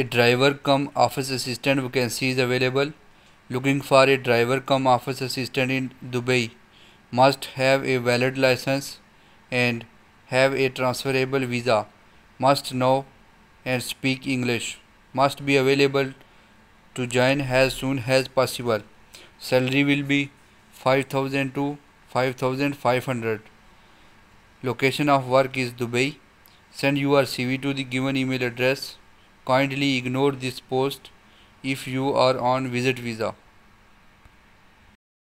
A driver come office assistant vacancy is available. Looking for a driver come office assistant in Dubai. Must have a valid license and have a transferable visa. Must know and speak English. Must be available to join as soon as possible. Salary will be 5000 to 5500. Location of work is Dubai. Send your CV to the given email address. Kindly ignore this post if you are on visit visa.